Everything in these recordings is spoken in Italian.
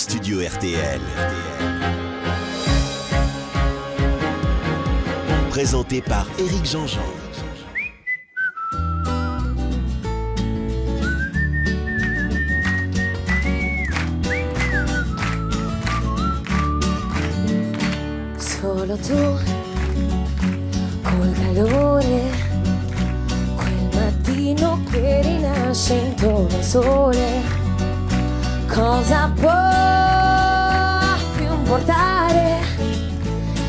studio RTL. Présenté par Éric Jean-Jean. Solo tu, col calore, quel mattino che rinasce intorno al sole, cosa può importare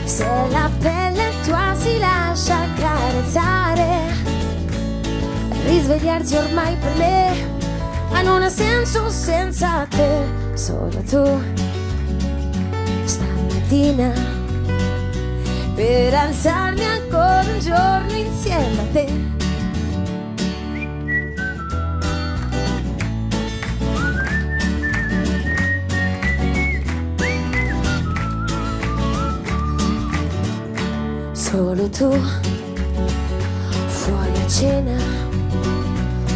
se la pelle tua si lascia accarezzare? Risvegliarsi ormai per me ah, non ha senso senza te, solo tu stamattina per alzarmi ancora un giorno insieme a te. Solo tu, fuori a cena,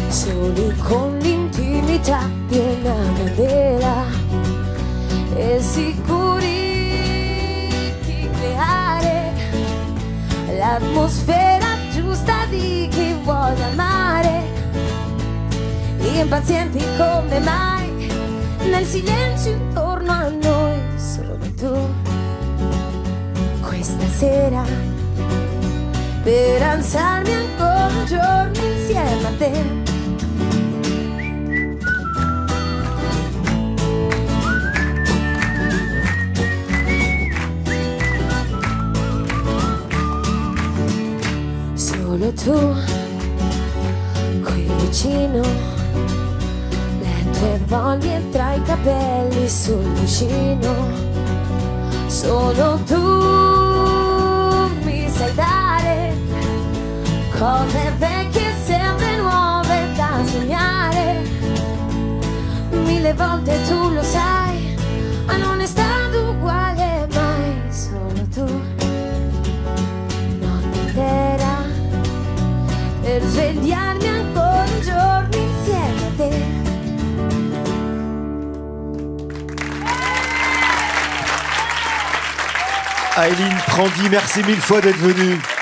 soli con l'intimità di candela. E sicuri di creare l'atmosfera giusta di chi vuole amare, impazienti come mai nel silenzio intorno per alzarmi ancora un giorno insieme a te. Solo tu, qui vicino, le tue voglie tra i capelli sul vicino. Solo tu cose vecchie sempre nuove da sognare. Mille volte tu lo sai, ma non è stato uguale mai. Solo tu, notte intera, per svegliarmi ancora un giorno insieme a te. Aileen Prandi, merci mille fois d'être venue.